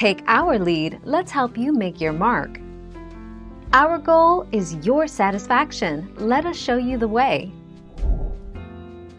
Take our lead, let's help you make your mark. Our goal is your satisfaction. Let us show you the way.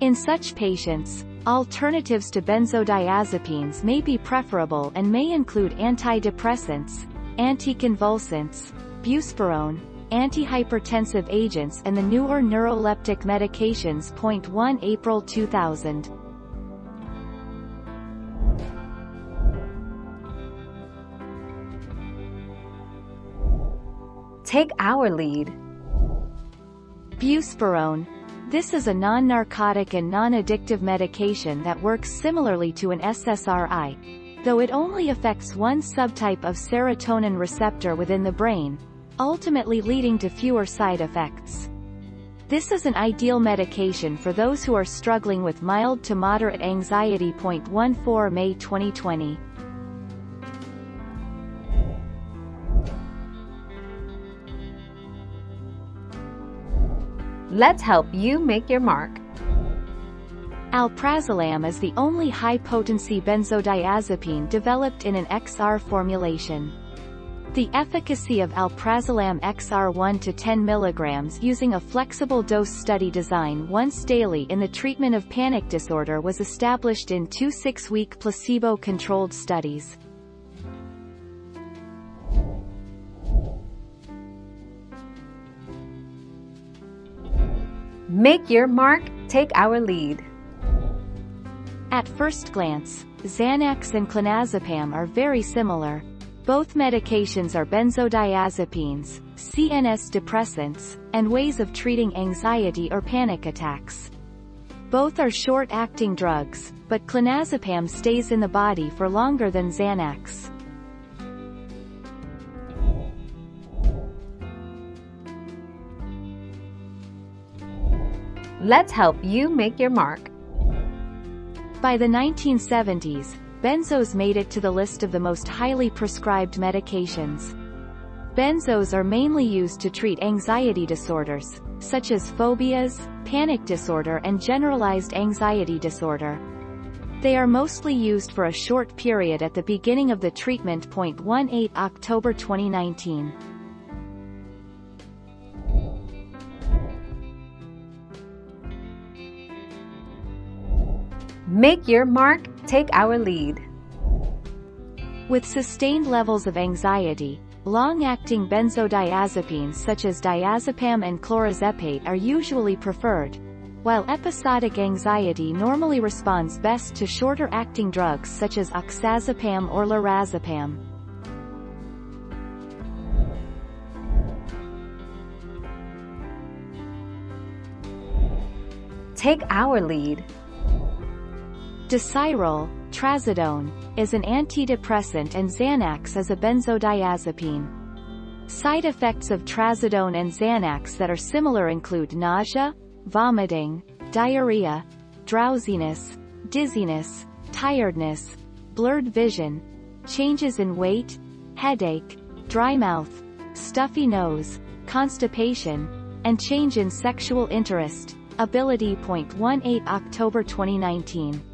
In such patients, alternatives to benzodiazepines may be preferable and may include antidepressants, anticonvulsants, buspirone, antihypertensive agents and the newer neuroleptic medications. 1 April 2000. Take our lead. Buspirone. This is a non-narcotic and non-addictive medication that works similarly to an SSRI, though it only affects one subtype of serotonin receptor within the brain, ultimately leading to fewer side effects. This is an ideal medication for those who are struggling with mild to moderate anxiety. 14 May 2020. Let's help you make your mark. Alprazolam is the only high-potency benzodiazepine developed in an XR formulation. The efficacy of alprazolam XR 1 to 10 mg using a flexible dose study design once daily in the treatment of panic disorder was established in two six-week placebo-controlled studies. Make your mark, take our lead. At first glance, Xanax and clonazepam are very similar. Both medications are benzodiazepines, CNS depressants, and ways of treating anxiety or panic attacks. Both are short-acting drugs, but clonazepam stays in the body for longer than Xanax. Let's help you make your mark. By the 1970s, benzos made it to the list of the most highly prescribed medications. Benzos are mainly used to treat anxiety disorders, such as phobias, panic disorder and generalized anxiety disorder. They are mostly used for a short period at the beginning of the treatment. 18 October 2019. Make your mark, take our lead. With sustained levels of anxiety, long-acting benzodiazepines such as diazepam and clorazepate are usually preferred, while episodic anxiety normally responds best to shorter-acting drugs such as oxazepam or lorazepam. Take our lead. Desyrel, trazodone, is an antidepressant and Xanax is a benzodiazepine. Side effects of trazodone and Xanax that are similar include nausea, vomiting, diarrhea, drowsiness, dizziness, tiredness, blurred vision, changes in weight, headache, dry mouth, stuffy nose, constipation, and change in sexual interest. Ability. 18 October 2019